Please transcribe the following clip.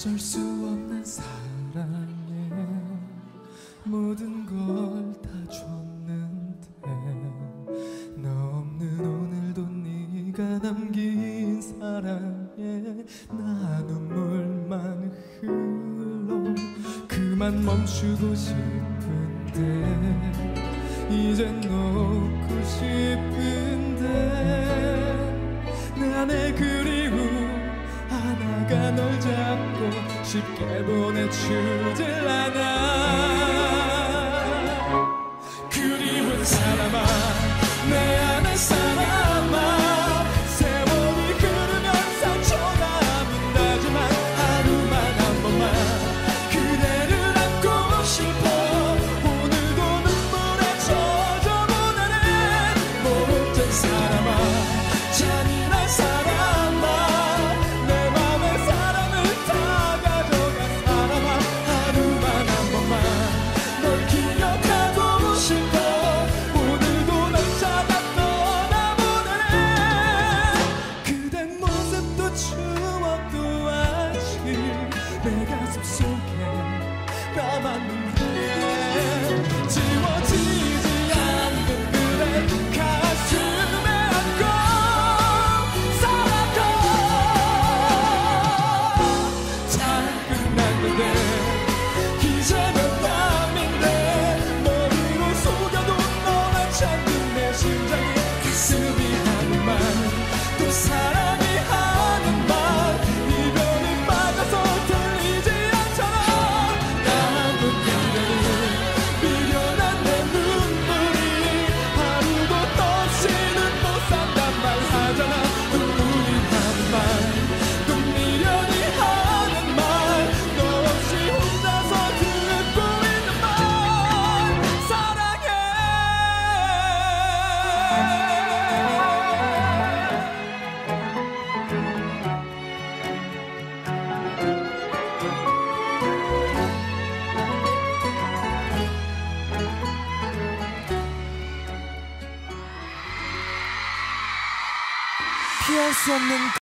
어쩔 수 없는 사랑에 모든 걸 다 줬는데 너 없는 오늘도 네가 남긴 사랑에 나 눈물만 흘러 그만 멈추고 싶은데 이젠 놓고 싶은 잡고 쉽게 보내주질 않아. sinking. 나만 피할 수 없는